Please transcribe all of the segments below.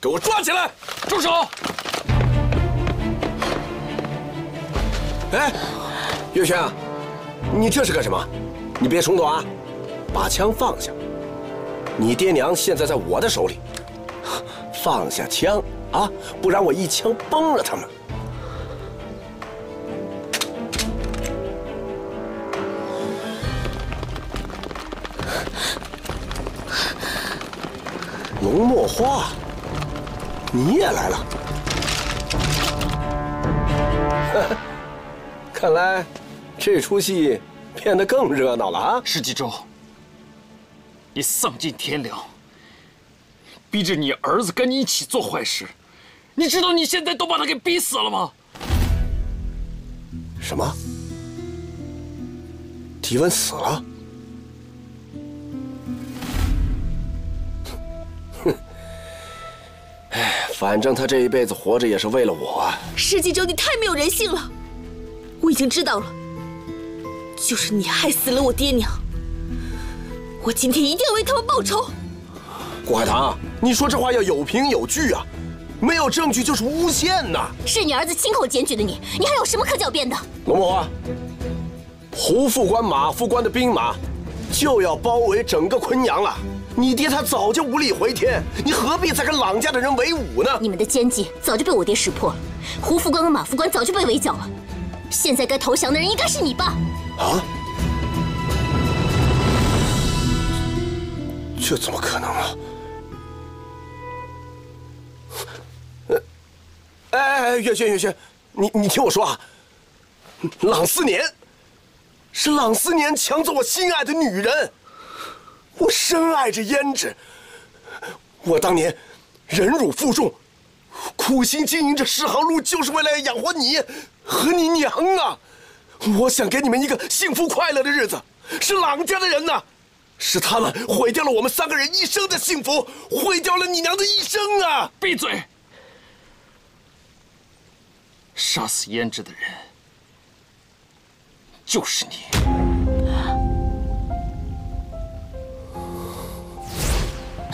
给我抓起来！住手！哎，月轩啊，你这是干什么？你别冲动啊，把枪放下。你爹娘现在在我的手里，放下枪啊，不然我一枪崩了他们。龙墨花，你也来了。看来这出戏变得更热闹了啊！石继周，你丧尽天良，逼着你儿子跟你一起做坏事，你知道你现在都把他给逼死了吗？什么？提文死了？哎，反正他这一辈子活着也是为了我。石继周，你太没有人性了！我已经知道了，就是你害死了我爹娘。我今天一定要为他们报仇。顾海棠，你说这话要有凭有据啊，没有证据就是诬陷呐！是你儿子亲口检举的你，你还有什么可狡辩的？龙墨花，胡副官、马副官的兵马就要包围整个昆阳了，你爹他早就无力回天，你何必再跟朗家的人为伍呢？你们的奸计早就被我爹识破了，胡副官和马副官早就被围剿了。现在该投降的人应该是你吧？啊？这怎么可能啊？哎哎哎，月轩月轩，你你听我说啊，朗思年，是朗思年抢走我心爱的女人，我深爱着胭脂，我当年忍辱负重，苦心经营着十行路，就是为了养活你。和你娘啊！我想给你们一个幸福快乐的日子，是朗家的人呐，是他们毁掉了我们三个人一生的幸福，毁掉了你娘的一生啊！闭嘴！杀死胭脂的人就是你。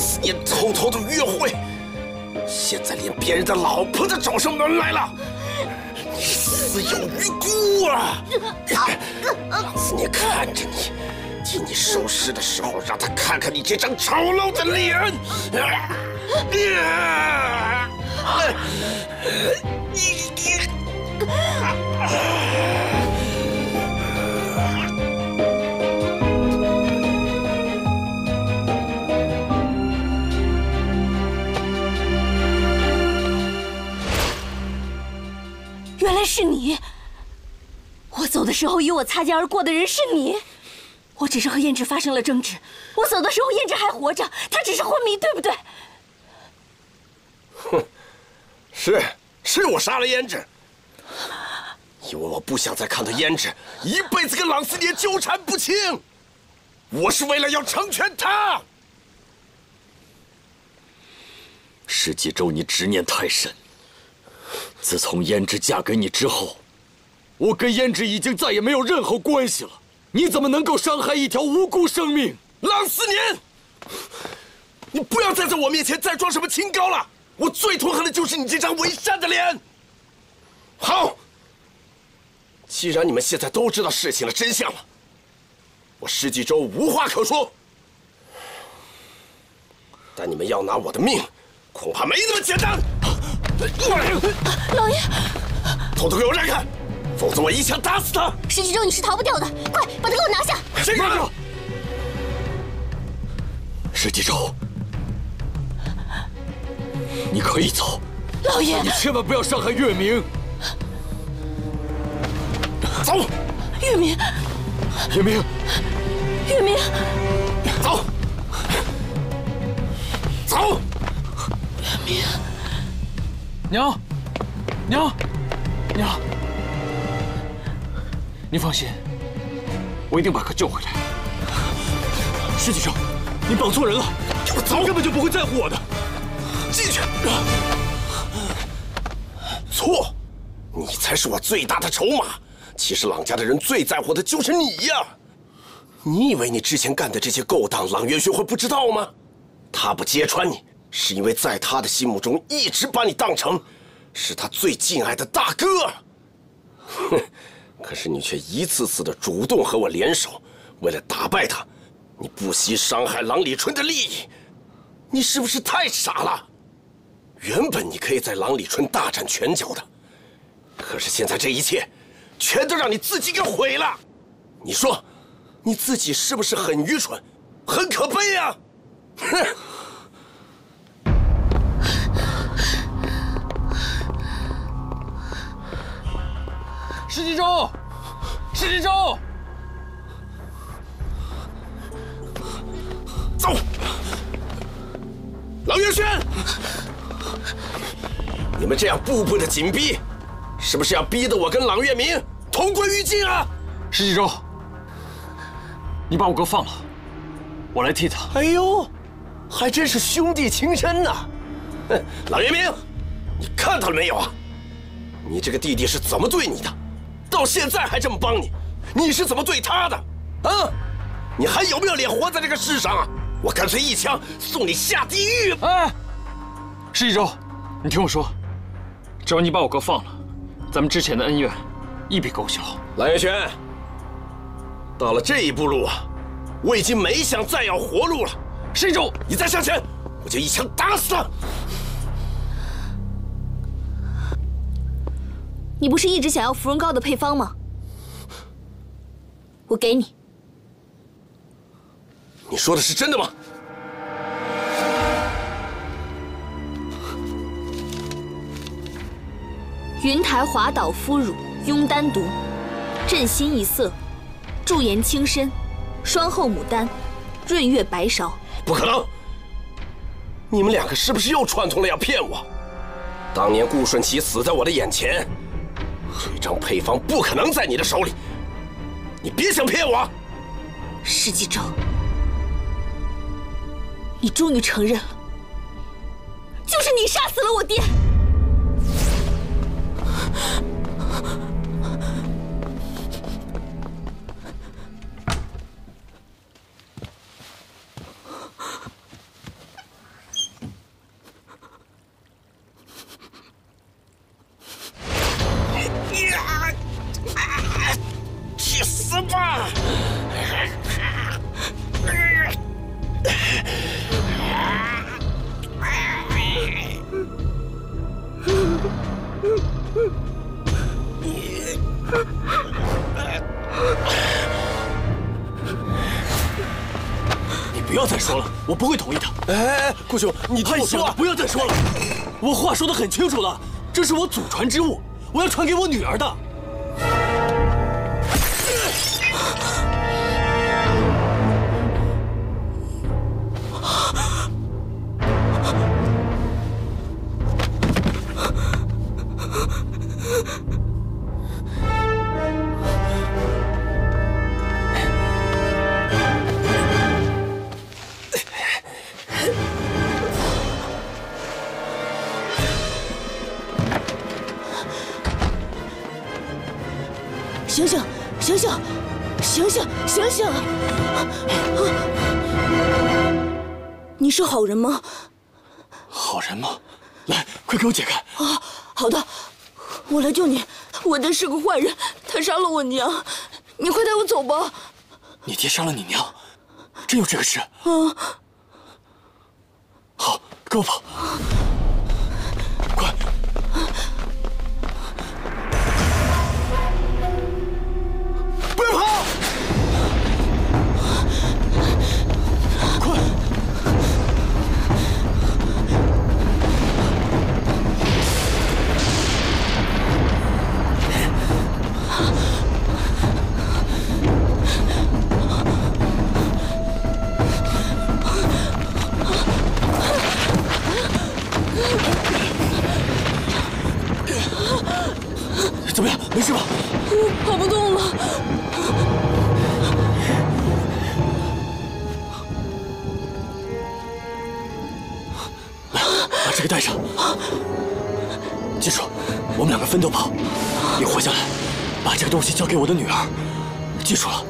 思念偷偷的约会，现在连别人的老婆都找上门来了，你死有余辜啊！郎思念看着你，替你收尸的时候，让他看看你这张丑陋的脸。你是你！我走的时候与我擦肩而过的人是你。我只是和胭脂发生了争执。我走的时候胭脂还活着，她只是昏迷，对不对？哼，是，是我杀了胭脂。因为我不想再看到胭脂一辈子跟郎思年纠缠不清，我是为了要成全他。石继周，你执念太深。自从胭脂嫁给你之后，我跟胭脂已经再也没有任何关系了。你怎么能够伤害一条无辜生命？郎思年，你不要再在我面前再装什么清高了。我最痛恨的就是你这张伪善的脸。好。既然你们现在都知道事情的真相了，我施继周无话可说。但你们要拿我的命，恐怕没那么简单。过来，老爷，偷偷给我让开，否则我一枪打死他。石继周，你是逃不掉的，快把他给我拿下！谁敢？石继周，你可以走，老爷。你，千万不要伤害月明。走，月明，月明，月明，走，走！娘，娘，娘，您放心，我一定把哥救回来。石继生，你绑错人了，给我走！根本就不会在乎我的。进去！错，你才是我最大的筹码。其实朗家的人最在乎的就是你呀。你以为你之前干的这些勾当，朗元轩会不知道吗？他不揭穿你，是因为在他的心目中一直把你当成是他最敬爱的大哥。哼，可是你却一次次的主动和我联手，为了打败他，你不惜伤害郎里春的利益。你是不是太傻了？原本你可以在郎里春大展拳脚的，可是现在这一切，全都让你自己给毁了。你说，你自己是不是很愚蠢，很可悲呀、哼！石继洲，石继洲，走，郎元轩，你们这样步步的紧逼，是不是要逼得我跟郎月明同归于尽啊？石继洲，你把我哥放了，我来替他。哎呦，还真是兄弟情深呐！哼，郎月明，你看到了没有啊？你这个弟弟是怎么对你的？到现在还这么帮你，你是怎么对他的？啊？你还有没有脸活在这个世上啊？我干脆一枪送你下地狱！哎，施一舟，你听我说，只要你把我哥放了，咱们之前的恩怨一笔勾销。蓝月轩，到了这一步路啊，我已经没想再要活路了。施一舟，你再向前，我就一枪打死他！你不是一直想要芙蓉膏的配方吗？我给你。你说的是真的吗？云台华岛敷乳，拥丹毒，镇心一色，驻颜轻身，霜后牡丹，润月白芍。不可能！你们两个是不是又串通了要骗我？当年顾顺奇死在我的眼前，这张配方不可能在你的手里，你别想骗我！石继周，你终于承认了，就是你杀死了我爹。你听我说啊！不要再说了。我话说的很清楚了，这是我祖传之物，我要传给我女儿的。醒醒，醒醒，醒醒，醒醒！你是好人吗？好人吗？来，快给我解开！啊，好的，我来救你。我爹是个坏人，他杀了我娘，你快带我走吧。你爹杀了你娘，真有这个事？啊，好，跟我跑！记住，我们两个分头跑。你活下来，把这个东西交给我的女儿。记住了，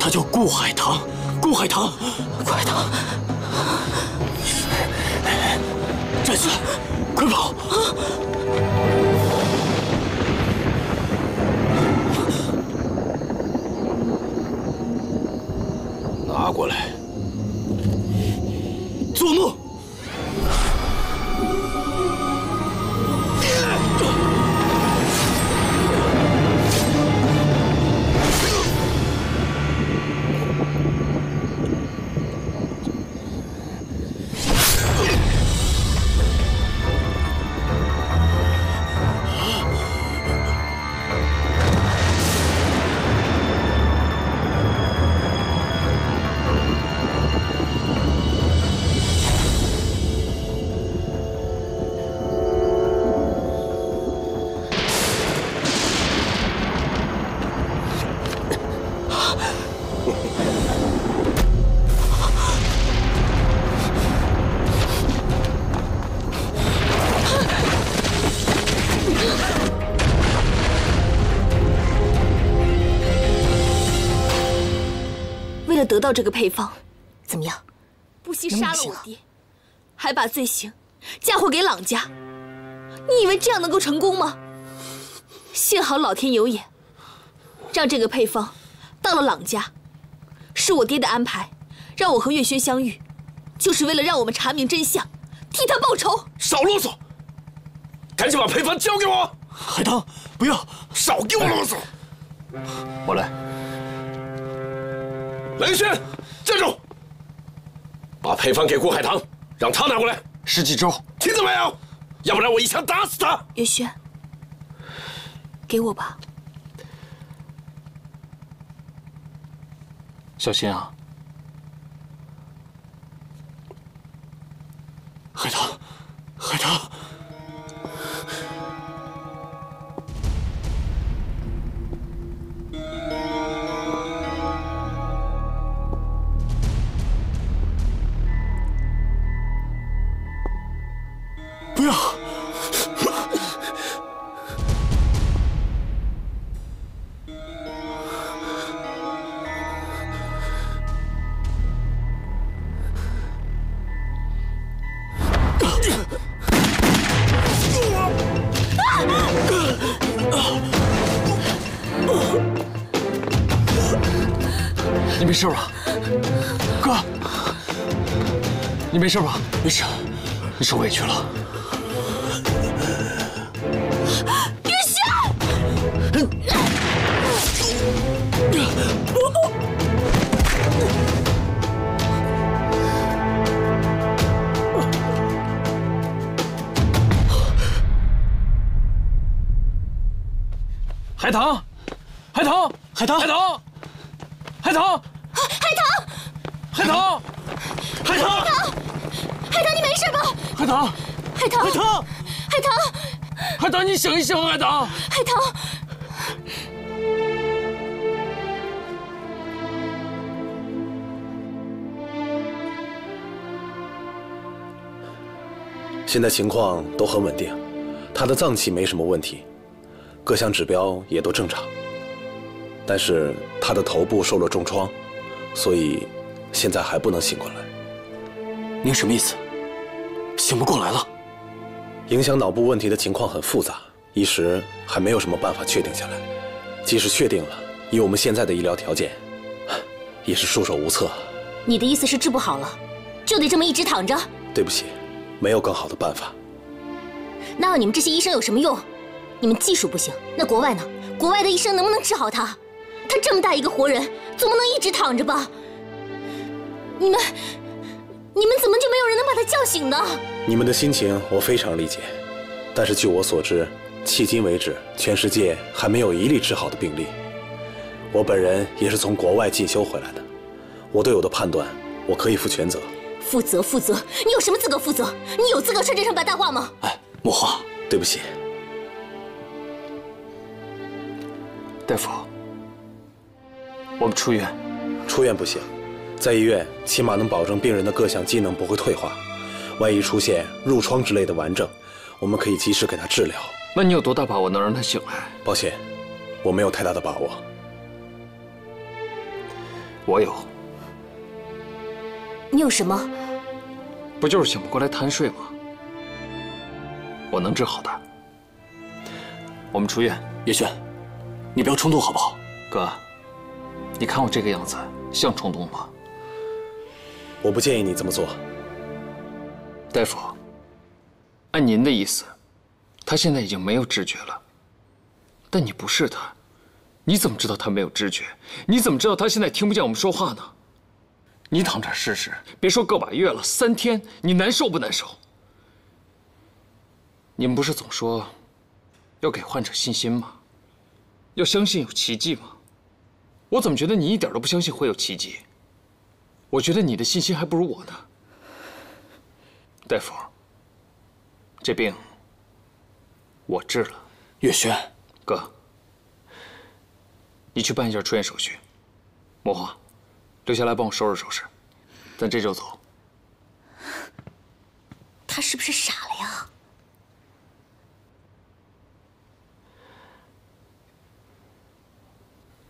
她叫顾海棠。顾海棠，顾海棠，站起来，快跑！拿过来。做梦！了得到这个配方，怎么样？不惜杀了我爹，还把罪行嫁祸给朗家。你以为这样能够成功吗？幸好老天有眼，让这个配方到了朗家，是我爹的安排，让我和月轩相遇，就是为了让我们查明真相，替他报仇。少啰嗦，赶紧把配方交给我！海棠，不要！少给我啰嗦！我来。蓝轩，站住！把配方给顾海棠，让他拿过来。十几周，听到没有？要不然我一枪打死他！月轩，给我吧。小心啊！海棠，海棠。你没事吧，哥？你没事吧？没事，你受委屈了。海棠，海棠，海棠海棠，海棠，海棠，海棠，海棠，海棠，你没事吧？海棠，海棠，海棠，海棠，海棠，你醒一醒，海棠。海棠，现在情况都很稳定，他的脏器没什么问题，各项指标也都正常。但是他的头部受了重创，所以现在还不能醒过来。您什么意思？醒不过来了？影响脑部问题的情况很复杂，一时还没有什么办法确定下来。即使确定了，以我们现在的医疗条件，也是束手无策。你的意思是治不好了，就得这么一直躺着？对不起，没有更好的办法。那你们这些医生有什么用？你们技术不行，那国外呢？国外的医生能不能治好他？他这么大一个活人，总不能一直躺着吧？你们，你们怎么就没有人能把他叫醒呢？你们的心情我非常理解，但是据我所知，迄今为止，全世界还没有一例治好的病例。我本人也是从国外进修回来的，我对我的判断，我可以负全责。负责负责，你有什么资格负责？你有资格说这声白大话吗？哎，莫华，对不起，大夫，我们出院。出院不行，在医院起码能保证病人的各项机能不会退化。万一出现褥疮之类的顽症，我们可以及时给他治疗。那你有多大把握能让他醒来？抱歉，我没有太大的把握。我有，你有什么？不就是醒不过来贪睡吗？我能治好的。我们出院。叶轩，你不要冲动好不好？哥，你看我这个样子像冲动吗？我不建议你这么做。大夫，按您的意思，他现在已经没有知觉了。但你不是他，你怎么知道他没有知觉？你怎么知道他现在听不见我们说话呢？你躺这试试，别说个把月了，三天，你难受不难受？你们不是总说要给患者信心吗？要相信有奇迹吗？我怎么觉得你一点都不相信会有奇迹？我觉得你的信心还不如我呢。大夫，这病我治了。月轩，哥，你去办一下出院手续。莫华，留下来帮我收拾收拾，咱这就走。他是不是傻了呀？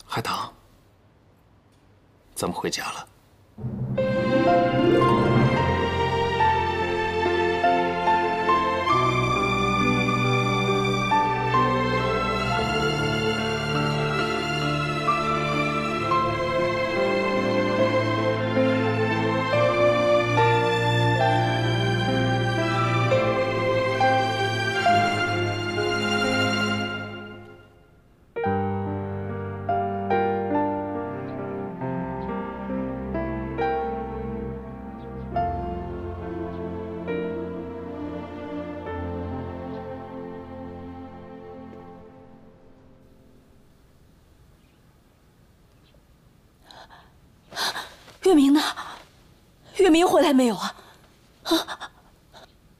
海棠，咱们回家了。月明呢？月明回来没有啊？啊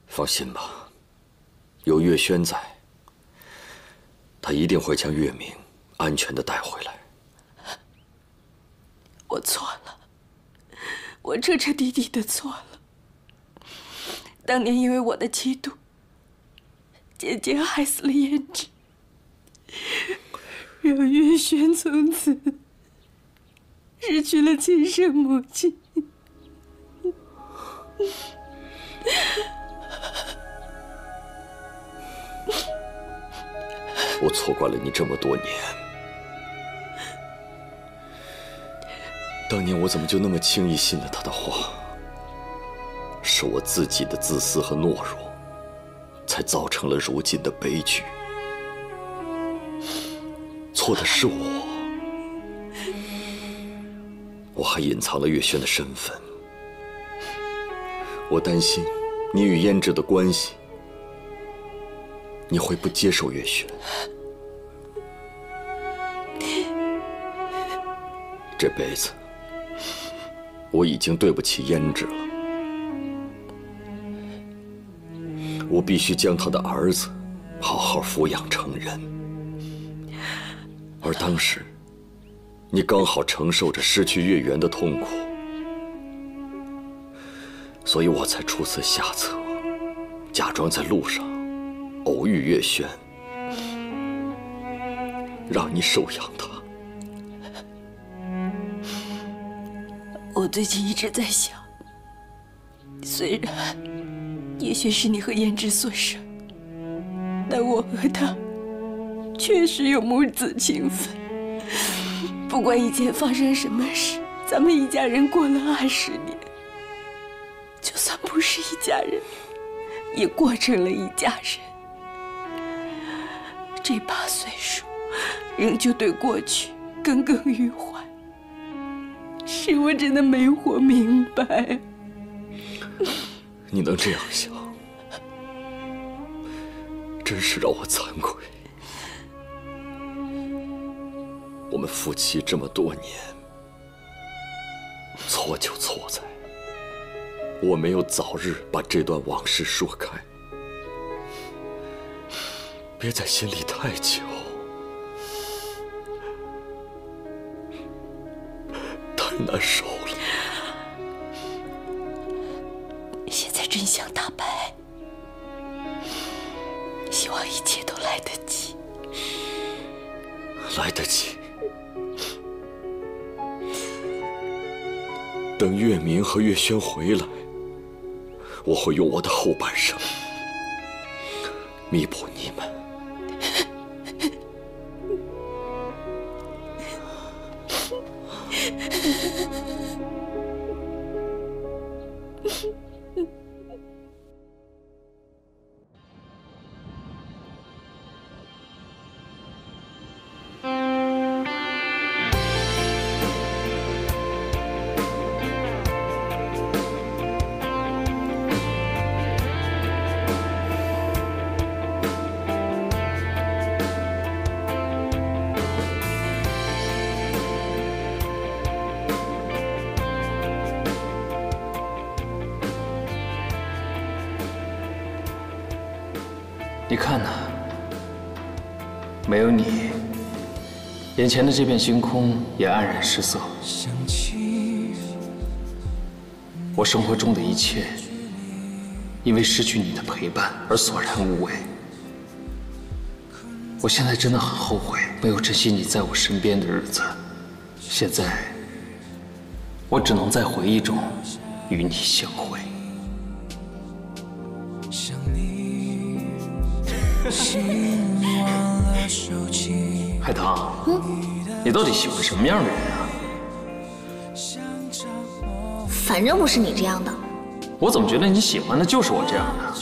放心吧，有月轩在，他一定会将月明安全的带回来。我错了，我彻彻底底的错了。当年因为我的嫉妒，姐姐害死了胭脂，让月轩从此失去了亲生母亲。我错怪了你这么多年。当年我怎么就那么轻易信了他的话？是我自己的自私和懦弱，才造成了如今的悲剧。错的是我，我还隐藏了月轩的身份。我担心你与胭脂的关系，你会不接受月轩。这辈子，我已经对不起胭脂了。我必须将他的儿子好好抚养成人。而当时，你刚好承受着失去月圆的痛苦，所以我才出此下策，假装在路上偶遇月轩，让你收养他。我最近一直在想，虽然也许是你和胭脂所生，但我和他确实有母子情分。不管以前发生什么事，咱们一家人过了二十年，就算不是一家人，也过成了一家人。这把岁数，仍旧对过去耿耿于怀。是我真的没活明白。你能这样想，真是让我惭愧。我们夫妻这么多年，错就错在我没有早日把这段往事说开，憋在心里太久。太难受等月明和月轩回来，我会用我的后半生弥补你。你看呐，没有你，眼前的这片星空也黯然失色。我生活中的一切，因为失去你的陪伴而索然无味。我现在真的很后悔，没有珍惜你在我身边的日子。现在，我只能在回忆中与你相会。底喜欢什么样的人啊？反正不是你这样的。我怎么觉得你喜欢的就是我这样的？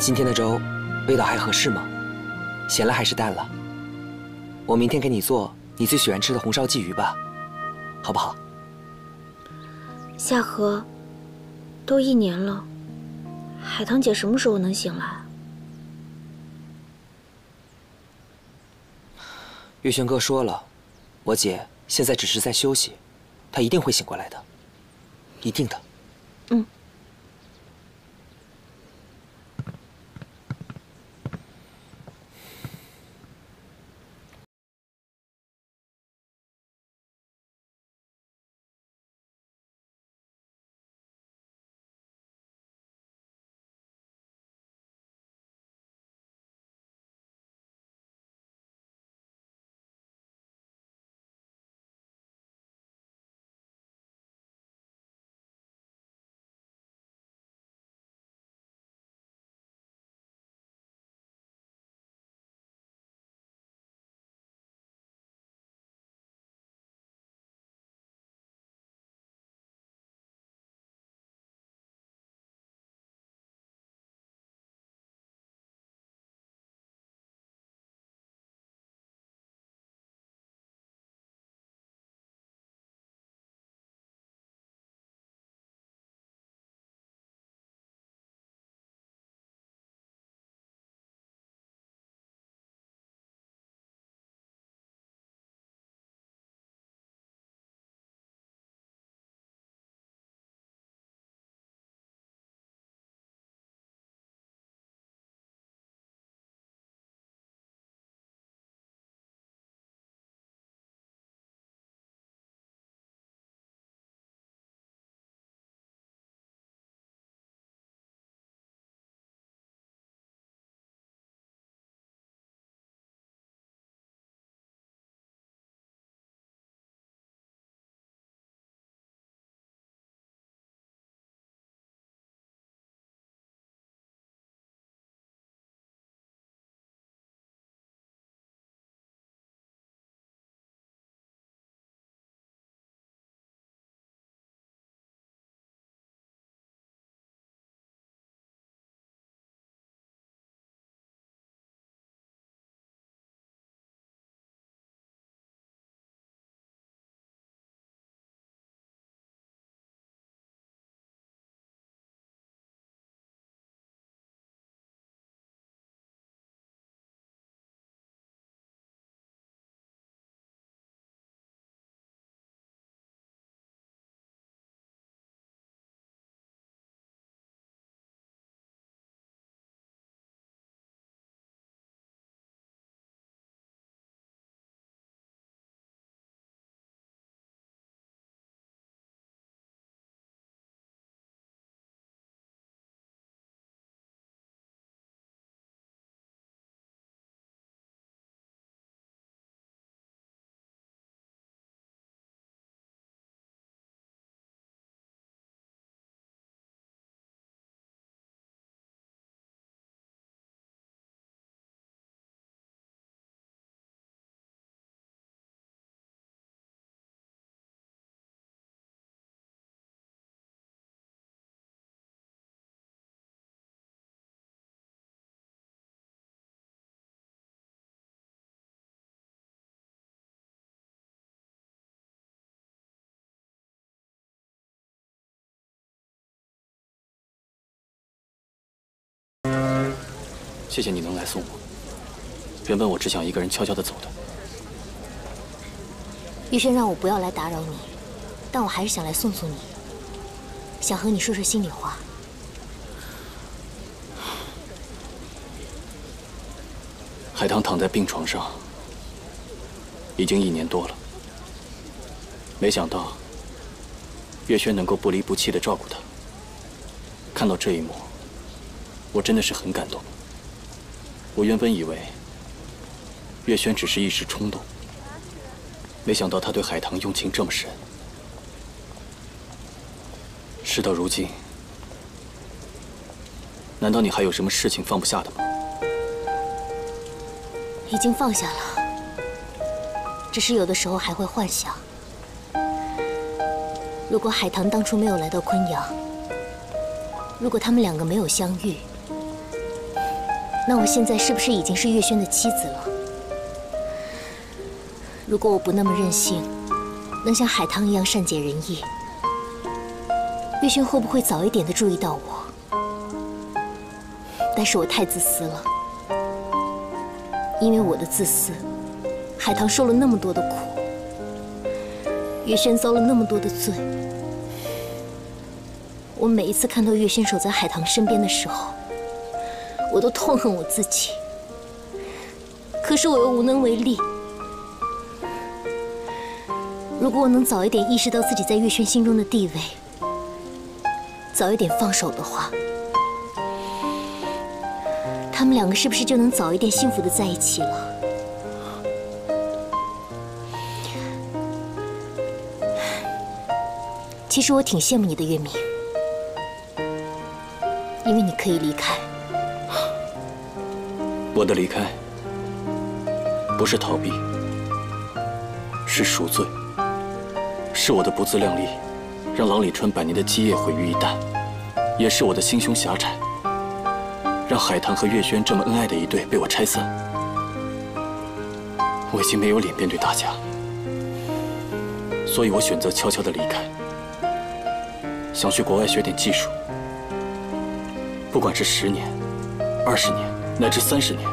今天的粥味道还合适吗？咸了还是淡了？我明天给你做你最喜欢吃的红烧鲫鱼吧，好不好？夏荷，都一年了，海棠姐什么时候能醒来？月轩哥说了，我姐现在只是在休息，她一定会醒过来的，一定的。嗯。谢谢你能来送我。原本我只想一个人悄悄的走的。玉轩让我不要来打扰你，但我还是想来送送你，想和你说说心里话。海棠躺在病床上，已经一年多了。没想到月轩能够不离不弃的照顾她。看到这一幕，我真的是很感动。我原本以为月轩只是一时冲动，没想到他对海棠用情这么深。事到如今，难道你还有什么事情放不下的吗？已经放下了，只是有的时候还会幻想，如果海棠当初没有来到昆阳，如果他们两个没有相遇，那我现在是不是已经是月轩的妻子了？如果我不那么任性，能像海棠一样善解人意，月轩会不会早一点的注意到我？但是我太自私了。因为我的自私，海棠受了那么多的苦，月轩遭了那么多的罪。我每一次看到月轩守在海棠身边的时候，我都痛恨我自己。可是我又无能为力。如果我能早一点意识到自己在月轩心中的地位，早一点放手的话。他们两个是不是就能早一点幸福的在一起了？其实我挺羡慕你的月明，因为你可以离开。我的离开不是逃避，是赎罪，是我的不自量力，让郎里春百年的基业毁于一旦，也是我的心胸狭窄。让海棠和月轩这么恩爱的一对被我拆散，我已经没有脸面对大家，所以我选择悄悄的离开，想去国外学点技术，不管是十年、二十年乃至三十年，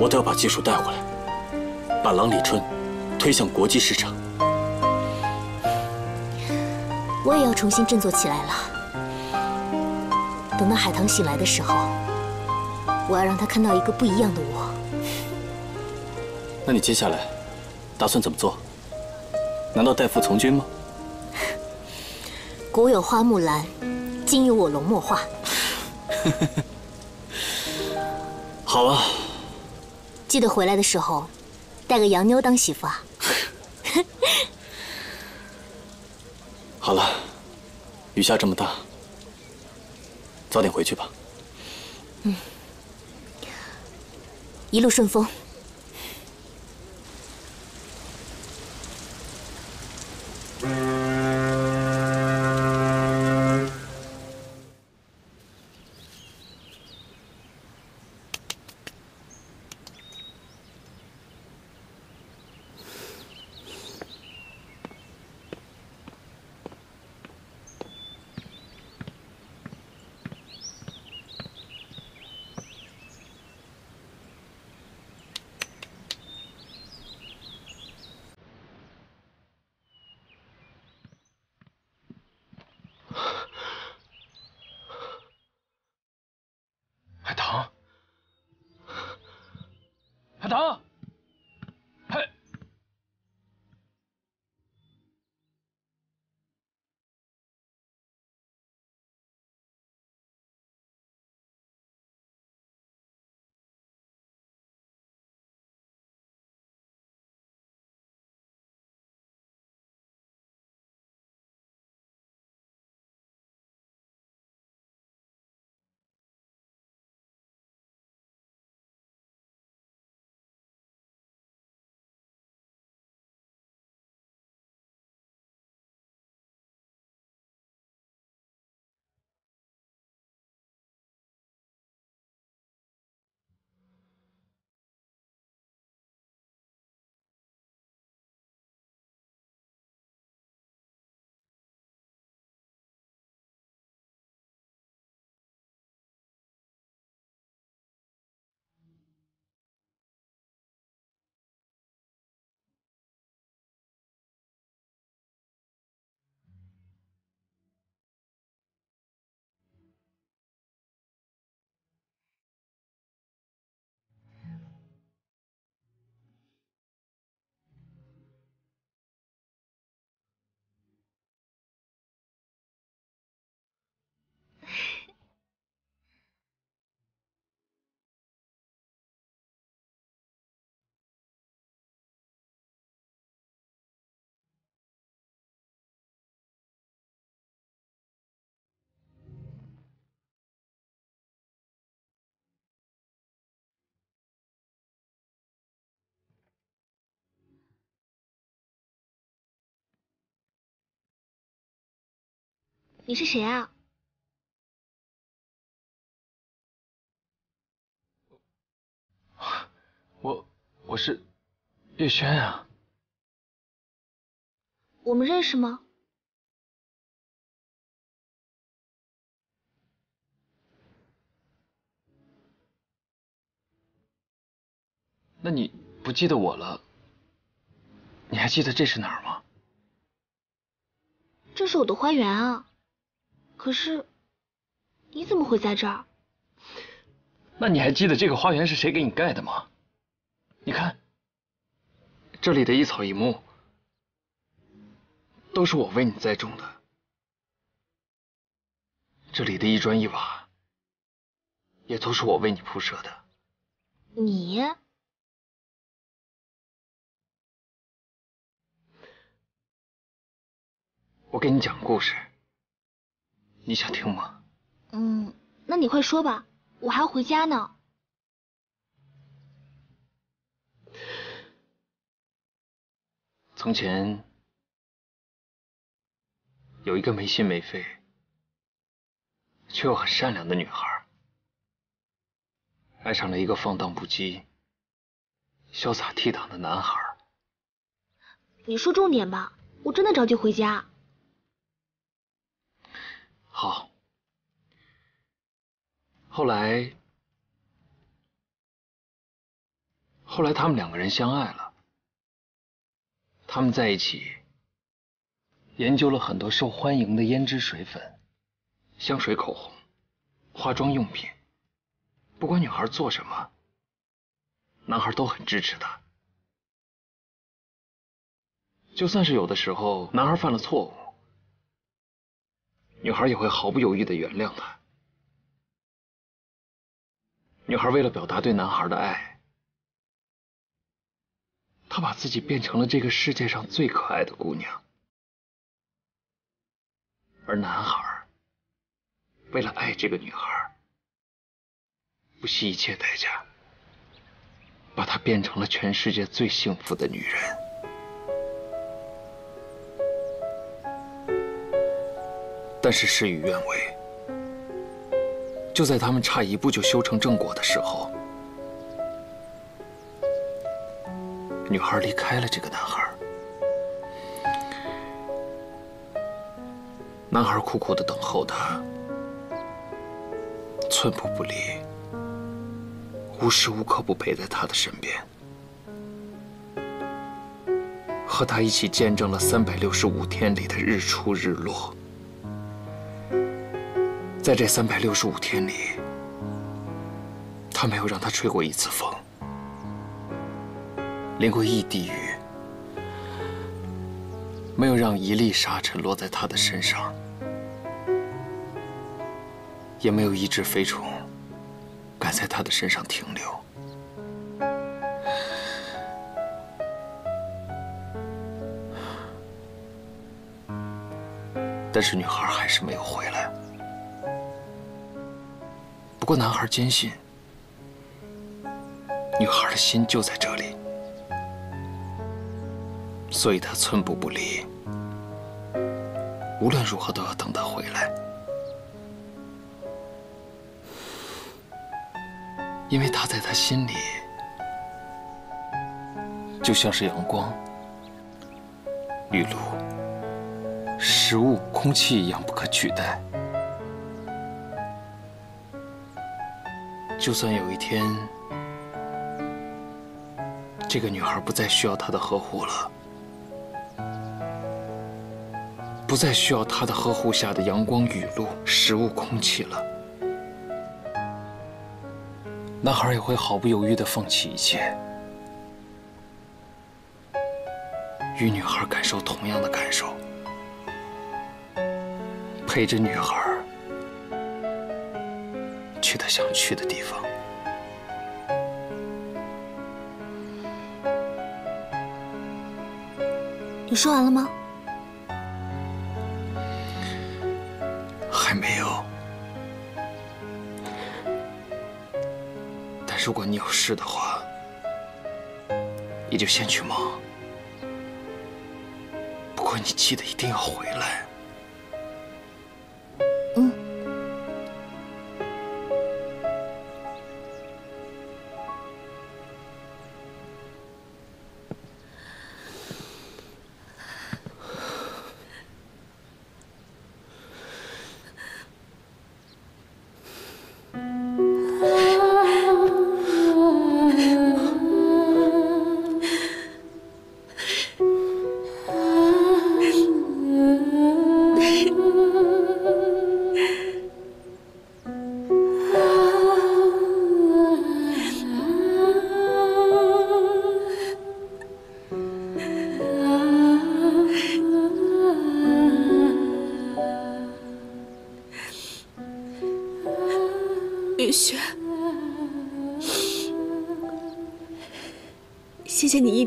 我都要把技术带回来，把郎里春推向国际市场。我也要重新振作起来了。等到海棠醒来的时候，我要让她看到一个不一样的我。那你接下来打算怎么做？难道代父从军吗？古有花木兰，今有我龙墨画。好啊，记得回来的时候带个洋妞当媳妇啊。好了，雨下这么大。早点回去吧。嗯，一路顺风。你是谁啊？我我是月轩啊。我们认识吗？那你不记得我了？你还记得这是哪儿吗？这是我的花园啊。可是，你怎么会在这儿？那你还记得这个花园是谁给你盖的吗？你看，这里的一草一木都是我为你栽种的，这里的一砖一瓦也都是我为你铺设的。你？我给你讲故事，你想听吗？嗯，那你快说吧，我还要回家呢。从前有一个没心没肺却又很善良的女孩，爱上了一个放荡不羁、潇洒倜傥的男孩。你说重点吧，我真的着急回家。好，后来，后来他们两个人相爱了。他们在一起，研究了很多受欢迎的胭脂水粉、香水、口红、化妆用品。不管女孩做什么，男孩都很支持她。就算是有的时候男孩犯了错误，女孩也会毫不犹豫的原谅他。女孩为了表达对男孩的爱。她把自己变成了这个世界上最可爱的姑娘，而男孩为了爱这个女孩，不惜一切代价，把她变成了全世界最幸福的女人。但是事与愿违，就在他们差一步就修成正果的时候。女孩离开了这个男孩，男孩苦苦的等候她，寸步不离，无时无刻不陪在她的身边，和她一起见证了三百六十五天里的日出日落。在这三百六十五天里，他没有让她吹过一次风。淋过一滴雨，没有让一粒沙尘落在他的身上，也没有一只飞虫敢在他的身上停留。但是女孩还是没有回来。不过男孩坚信，女孩的心就在这里。所以他寸步不离，无论如何都要等他回来，因为他在他心里就像是阳光、雨露、食物、空气一样不可取代。就算有一天，这个女孩不再需要他的呵护了。不再需要他的呵护下的阳光、雨露、食物、空气了。男孩也会毫不犹豫地放弃一切，与女孩感受同样的感受，陪着女孩去他想去的地方。你说完了吗？还没有，但如果你有事的话，你就先去忙。不过你记得一定要回来，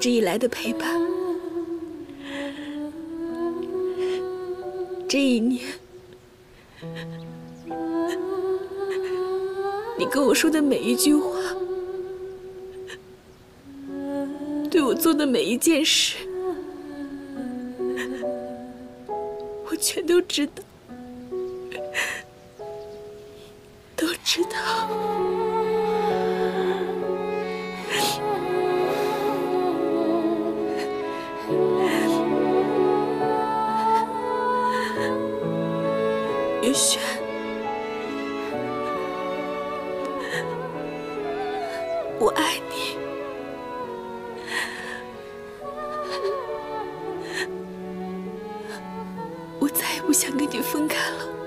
一直以来的陪伴。这一年，你跟我说的每一句话，对我做的每一件事，我全都知道，不想跟你分开了。